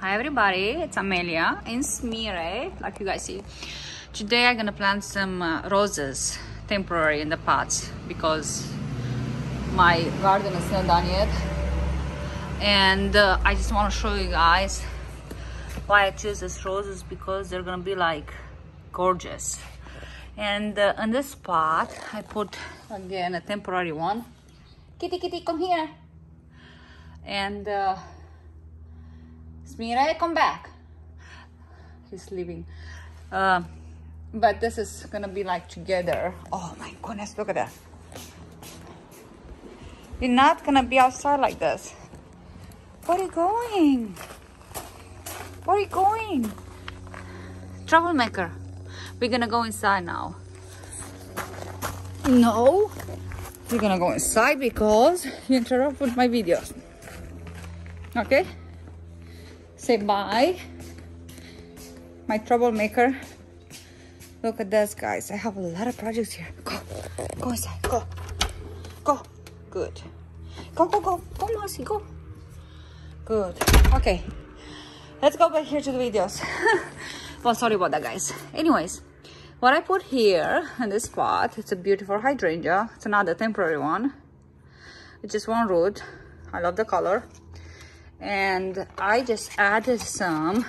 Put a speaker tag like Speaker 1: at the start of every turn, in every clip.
Speaker 1: Hi everybody, it's Amelia in Smira, like you guys see. Today I'm gonna plant some uh, roses, temporary in the pots because my garden is not done yet. And uh, I just wanna show you guys why I choose these roses because they're gonna be like gorgeous. And uh, in this pot, I put again a temporary one. Kitty, kitty, come here. And Smira, come back. He's leaving. Uh, but this is gonna be like together. Oh my goodness, look at that. You're not gonna be outside like this. Where are you going? Where are you going? Troublemaker. We're gonna go inside now. No. We're gonna go inside because you interrupt with my videos. Okay? Say bye. My troublemaker. Look at this guys. I have a lot of projects here. Go. Go inside. Go. Go. Good. Go go go. Go mousy go. Good. Okay. Let's go back here to the videos. Well sorry about that guys. Anyways what i put here in this spot it's a beautiful hydrangea. It's another temporary one. It's just one root. I love the color and I just added some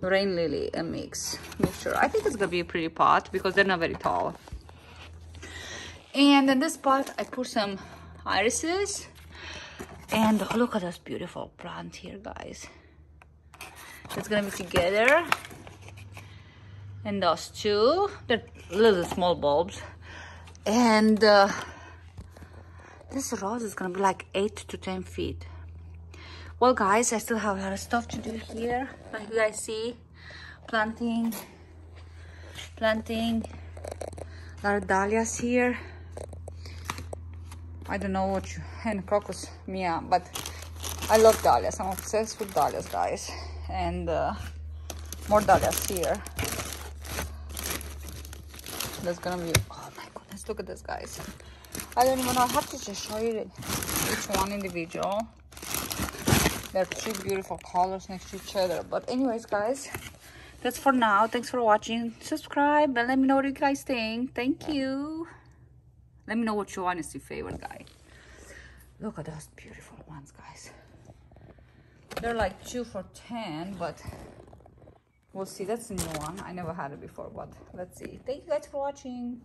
Speaker 1: rain lily a mix mixture. I think it's gonna be a pretty pot because they're not very tall. And in this pot, I put some irises. And look at this beautiful plant here, guys. It's gonna be together. And those two, they're little small bulbs. And uh, this rose is gonna be like eight to 10 feet well guys i still have a lot of stuff to do here. Like you guys see planting planting a lot of dahlias here. I don't know what you and crocus mia but i love dahlias. I'm obsessed with dahlias guys. And uh, more dahlias here. That's gonna be oh my goodness look at this guys. I don't even know i have to just show you each one individual they're two beautiful colors next to each other. But anyways, guys, that's for now. Thanks for watching. Subscribe and let me know what you guys think. Thank you. Let me know what you honestly favorite guy. Look at those beautiful ones, guys. They're like two for 10, but we'll see. That's a new one. I never had it before, but let's see. Thank you guys for watching.